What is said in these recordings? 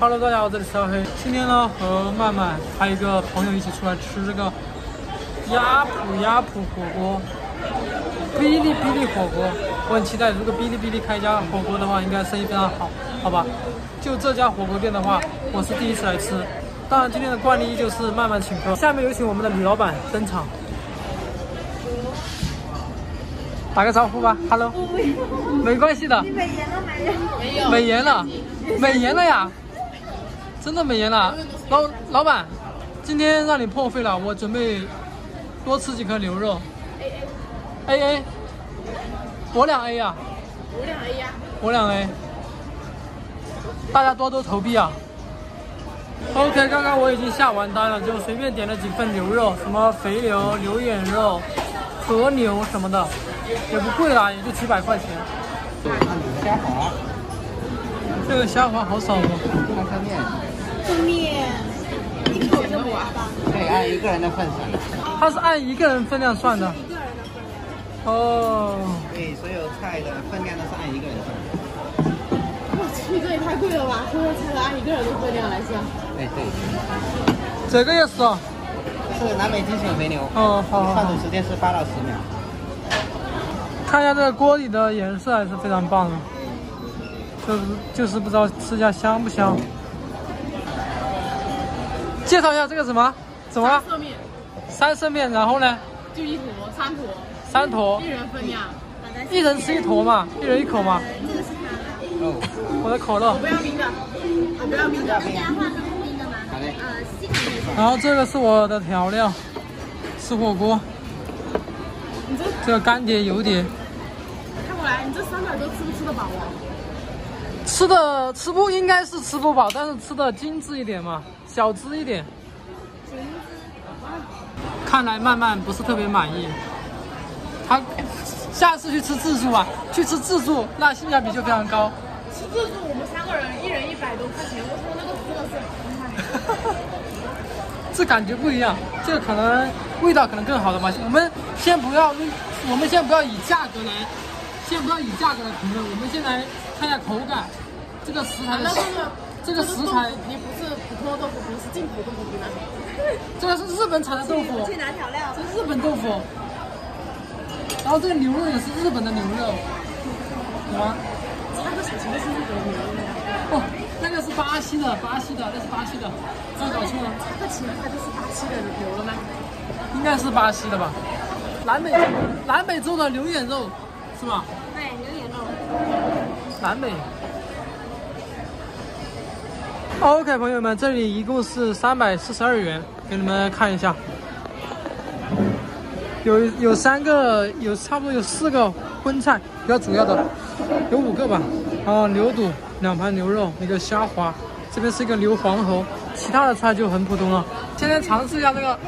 Hello，大家好，这里是小黑。今天呢，和曼曼还有一个朋友一起出来吃这个鸭脯鸭脯火锅，哔哩哔哩火锅。我很期待，如果哔哩哔哩开一家火锅的话，应该生意非常好，好吧？就这家火锅店的话，我是第一次来吃。当然，今天的惯例依旧是曼曼请客。下面有请我们的女老板登场，打个招呼吧，Hello。没关系的。你美颜了没有？没有。美颜了，美颜了呀！真的美颜了，老老板，今天让你破费了，我准备多吃几颗牛肉。A A。A A。我两 A 呀。我两 A 呀。我两 A。大家多多投币啊！OK，刚刚我已经下完单了，就随便点了几份牛肉，什么肥牛、牛眼肉、和牛什么的，也不贵啦，也就几百块钱。虾滑，这个虾滑好少哦。看看面，封面，一口就没了吧？对，按一个人的份算的。它是按一个人分量算的。一个人的份量。哦。对，所有菜的分量都是按一个人算的。我去，这也太贵了吧！所有菜都按一个人的分量来算。哎对，这个也是哦。是南美精选肥牛。哦，好好好放煮。时间是八到十秒。看一下这个锅里的颜色还是非常棒的，就是就是不知道吃一下香不香。介绍一下这个什么？什么了？色面三色面，然后呢？就一坨，三坨，三坨一，人分量。一人吃一坨嘛，一人一口嘛。哦，我的可乐我。不要冰的，我不要冰的。冰的吗好嘞。然后这个是我的调料，吃火锅。你这这个干碟、油碟，看过来，你这三百多吃不吃得饱啊？吃的吃不应该是吃不饱，但是吃的精致一点嘛，小资一点。看来曼曼不是特别满意，他下次去吃自助吧，去吃自助那性价比就非常高。吃自助我们三个人一人一百多块钱，我说那个真的是。这感觉不一样，这个可能味道可能更好的嘛。我们先不要，我们先不要以价格来，先不要以价格来评论，我们先来看一下口感，这个食材的那个这个食材，你不是普通的豆腐皮，是进口豆腐皮那种。这个是日本产的豆腐，去拿调料。这是日本豆腐，然后这个牛肉也是日本的牛肉，有吗？它的产的是日本牛肉呀。哦，那个是巴西的，巴西的，那是巴西的，这搞错了，它的其他就是巴西的牛了吗？应该是巴西的吧？南美南美洲的牛眼肉是吧？对，牛眼肉。南美。OK，朋友们，这里一共是三百四十二元，给你们看一下。有有三个，有差不多有四个荤菜，比较主要的，有五个吧。啊，牛肚，两盘牛肉，一个虾滑，这边是一个牛黄喉，其他的菜就很普通了。今天尝试一下这个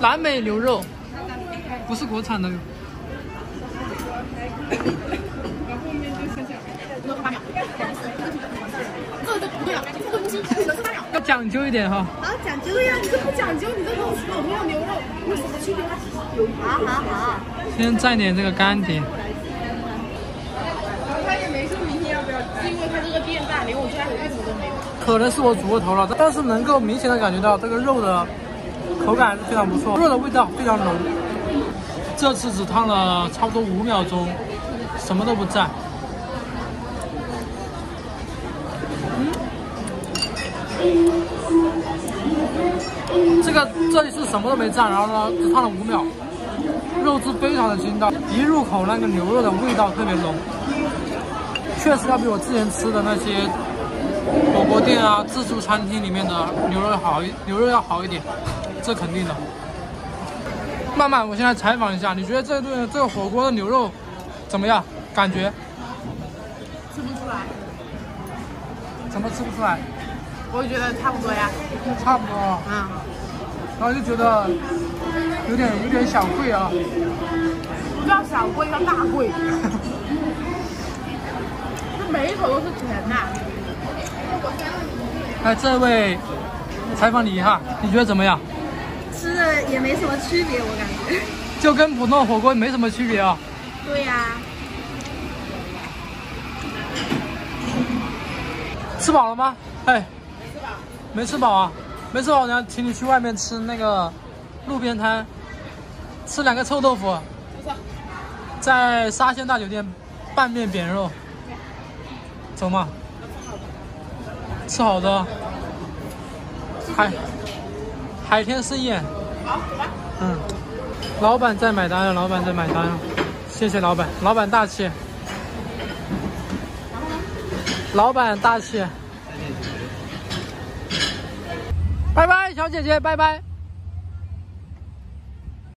南美牛肉，不是国产的。这个不对了，要讲究一点哈。啊，讲究呀！你这不讲究，你这跟我说没有牛肉有什么区别？有好好好。先蘸点这个干碟，他也没说明天要不要，是因为他这个店大，连我家的芋头都没有。可能是我煮过头了，但是能够明显的感觉到这个肉的口感是非常不错，肉的味道非常浓。这次只烫了差不多五秒钟，什么都不蘸。这个这里是什么都没蘸，然后呢只烫了五秒，肉质非常的筋道，一入口那个牛肉的味道特别浓，确实要比我之前吃的那些火锅店啊、自助餐厅里面的牛肉好一牛肉要好一点，这肯定的。曼曼，我现在采访一下，你觉得这顿这个火锅的牛肉怎么样？感觉吃不出来，怎么吃不出来？我也觉得差不多呀。差不多，嗯，然后就觉得有点有点小贵啊。不叫小贵，叫大贵。这每一口都是甜的。哎，这位采访你一下，你觉得怎么样？吃的也没什么区别，我感觉。就跟普通火锅没什么区别啊。对呀、吃饱了吗？哎？没吃饱啊，没吃饱，然后请你去外面吃那个路边摊，吃两个臭豆腐，在沙县大酒店拌面扁肉，走嘛，吃好的，海海天盛宴，好，走吧。嗯，老板在买单了，老板在买单了，谢谢老板，老板大气，老板大气，拜拜，小姐姐，拜拜。